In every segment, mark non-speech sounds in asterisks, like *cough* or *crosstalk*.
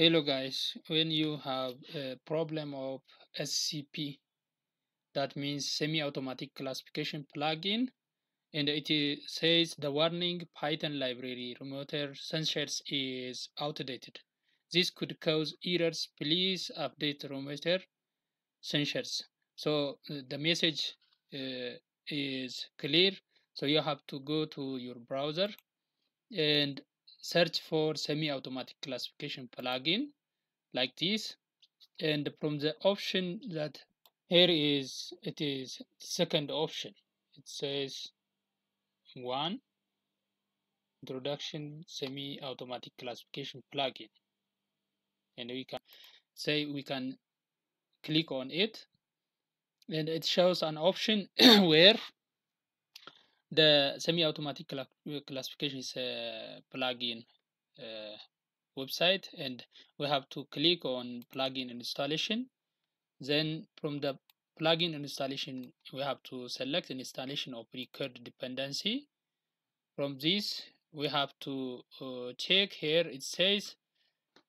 Hello guys, when you have a problem of SCP, that means semi-automatic classification plugin, and it says the warning Python library Remotior Sensus is outdated. This could cause errors. Please update Remotior Sensus. So uh, the message uh, is clear. So you have to go to your browser and search for semi-automatic classification plugin like this and from the option that here is it is second option. It says one introduction semi-automatic classification plugin. And we can say we can click on it and it shows an option *coughs* where the semi-automatic classification is a plugin uh, website and we have to click on plugin installation. Then from the plugin installation we have to select installation of record dependency. From this we have to uh, check here it says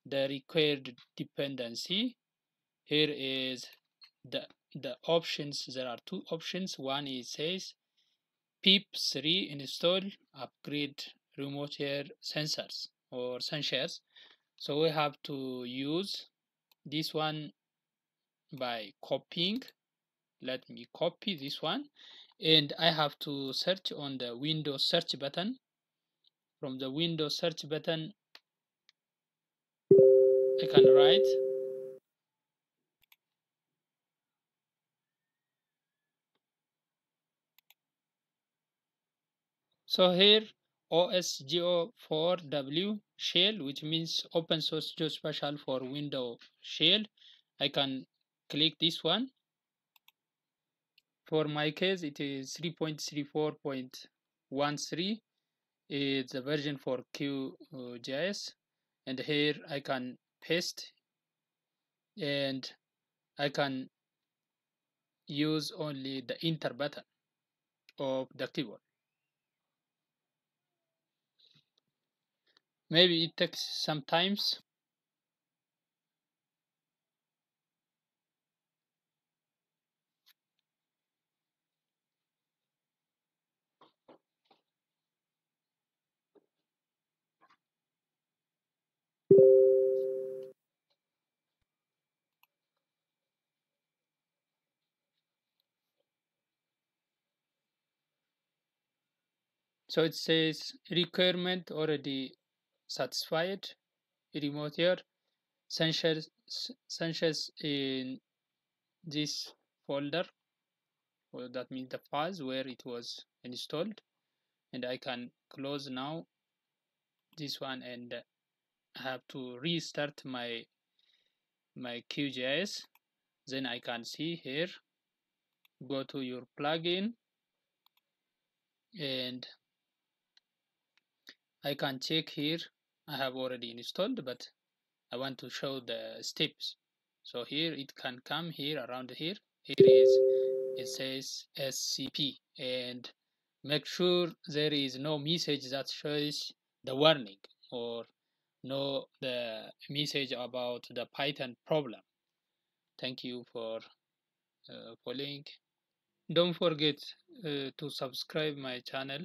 the required dependency. Here is the the options. There are two options. One is says PIP3 install upgrade remote air sensors or sensors. So we have to use this one by copying. Let me copy this one and I have to search on the Windows search button. From the Windows search button, I can write So here OSGeo4W shell, which means open source geospatial for Windows shell. I can click this one. For my case, it is 3.34.13. It's a version for QGIS. And here I can paste and I can use only the enter button of the keyboard. Maybe it takes some times. So it says requirement already satisfied remote here. Census in this folder. Well, that means the files where it was installed. And I can close now this one and I have to restart my my QGIS then I can see here go to your plugin and I can check here I have already installed but I want to show the steps. So here it can come here around here. Here is. It says SCP and make sure there is no message that shows the warning or no the message about the Python problem. Thank you for uh, following. Don't forget uh, to subscribe my channel